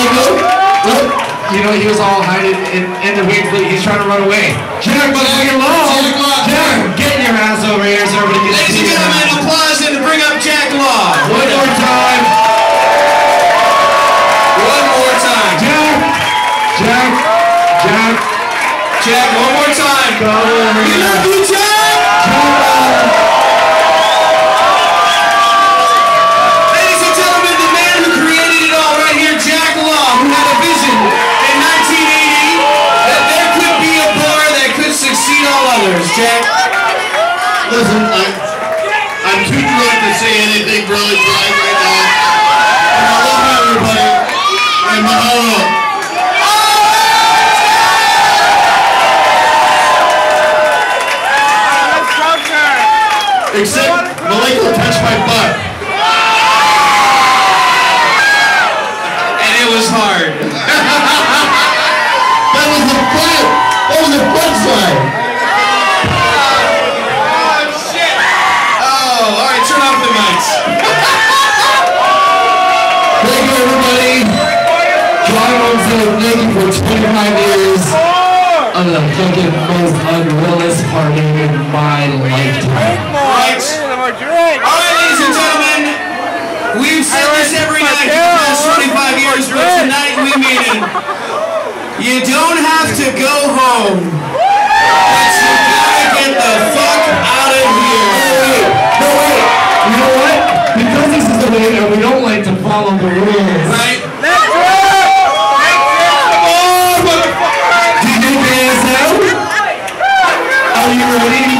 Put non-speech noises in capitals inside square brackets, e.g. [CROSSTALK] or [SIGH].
Look. You know, he was all hiding in, in the wing. He's trying to run away. Jack, motherfucking Law! Jack get your ass over here so everybody can see Ladies and gentlemen, applause and bring up Jack Law. One more time. One more time. Jack! Jack! Jack! Jack, one more time. Go over here. Jack, Listen, I, I'm too drunk to say anything really bright right now. And I love everybody. And Mahalo. Except Maleko touched my butt. and it was hard. [LAUGHS] That was the front. That was the front side. John Monzo, thank you for 25 years of the fucking most unrealist party in my lifetime. Right. All right, ladies and gentlemen, we've said this every night for the last 25 years, but tonight we mean it. You don't have to go home, but you gotta get the fuck out of here. No, wait. You know what? Because this is the way and we don't like to follow the rules. you, everybody.